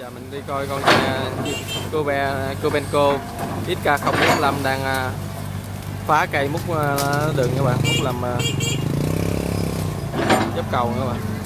giờ mình đi coi con Kobe Kobenko XK015 đang à, phá cây múc à, đường các bạn, múc làm à, dốc cầu các bạn.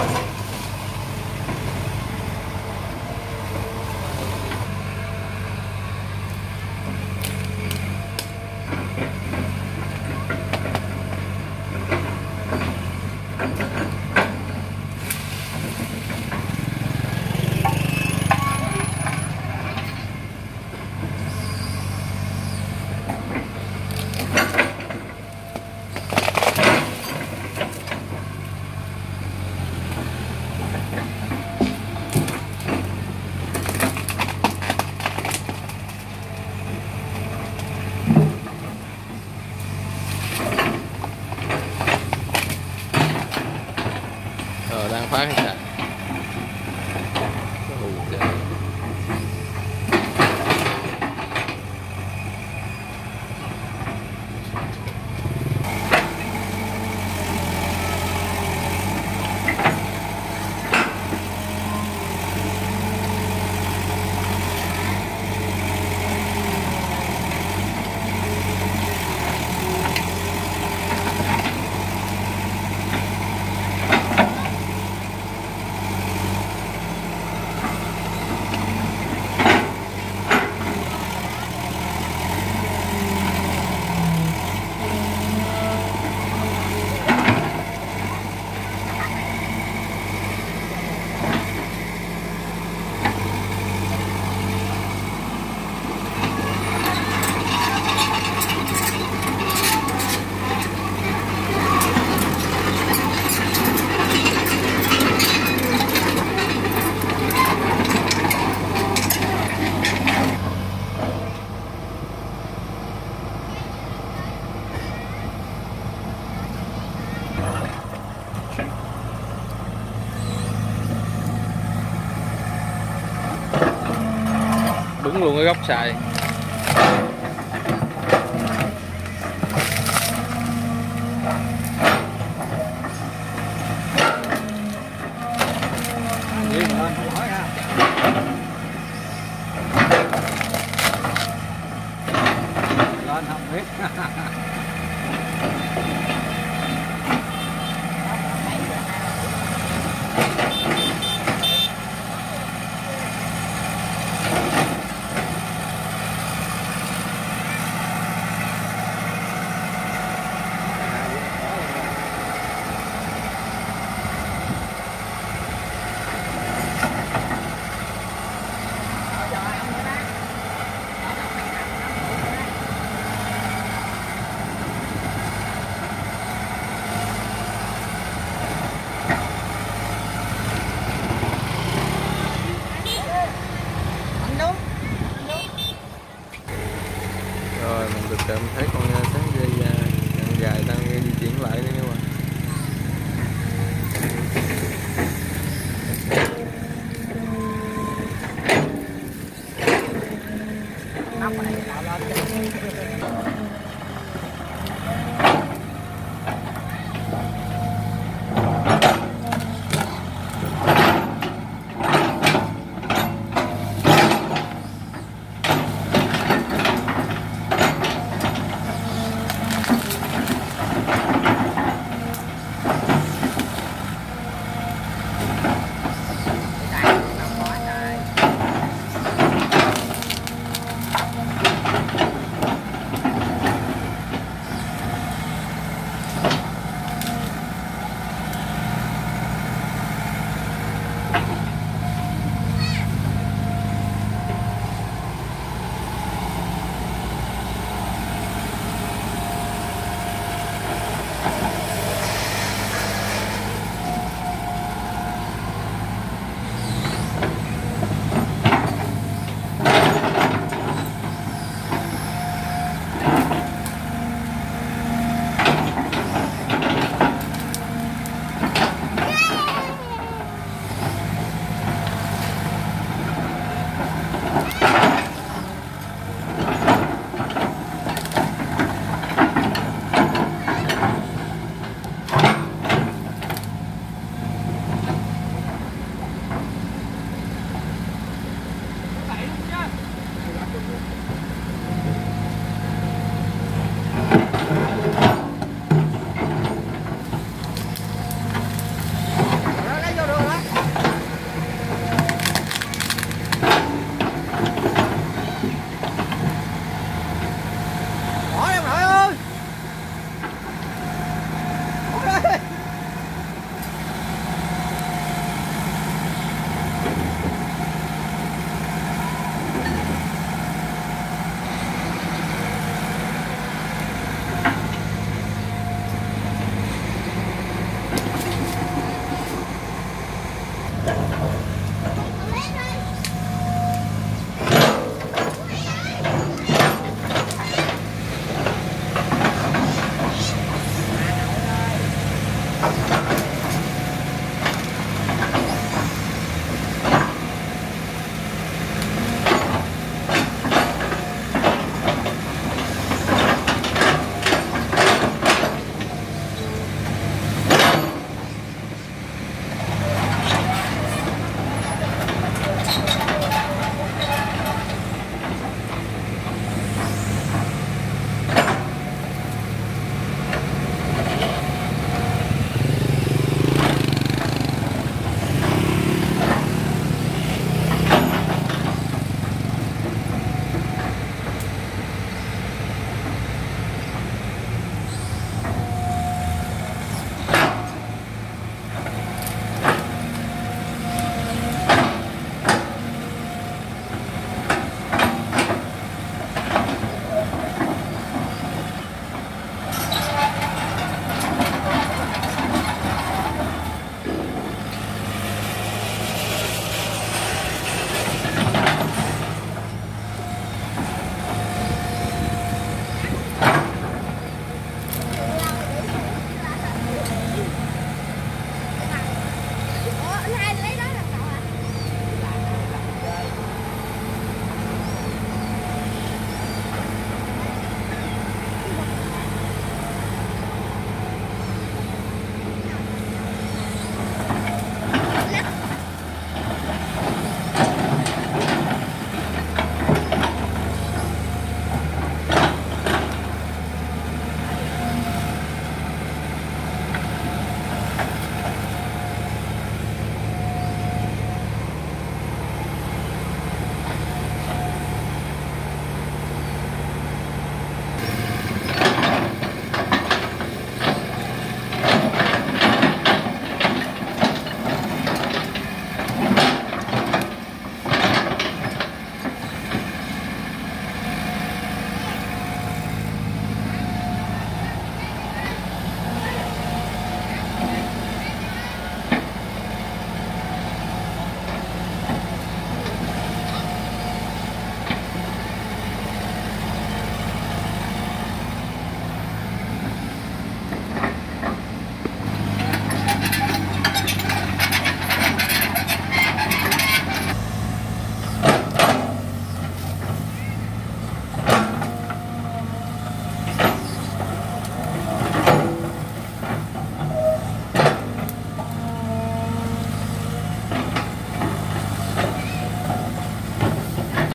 Ờ đang phá cái xà đúng luôn cái góc xài. Lên không biết